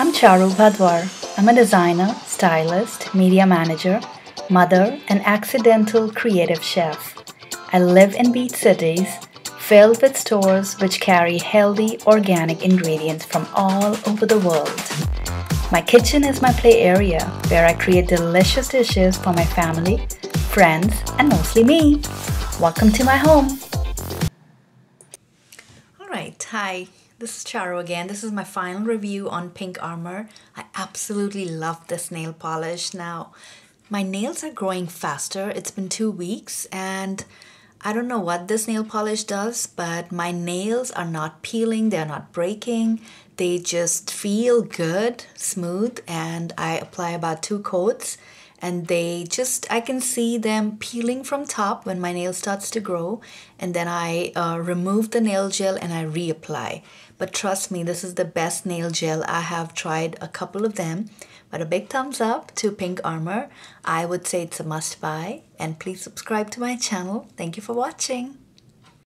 I'm Charu Basra. I'm a designer, stylist, media manager, mother, and accidental creative chef. I live in beach cities filled with stores which carry healthy organic ingredients from all over the world. My kitchen is my play area where I create delicious dishes for my family, friends, and mostly me. Welcome to my home. Alright, hi. This is Charu again. This is my final review on Pink Armor. I absolutely love this nail polish. Now, my nails are growing faster. It's been two weeks and I don't know what this nail polish does, but my nails are not peeling, they're not breaking. They just feel good, smooth, and I apply about two coats and they just I can see them peeling from top when my nail starts to grow and then I uh, remove the nail gel and I reapply. But trust me this is the best nail gel. I have tried a couple of them but a big thumbs up to Pink Armor. I would say it's a must buy and please subscribe to my channel. Thank you for watching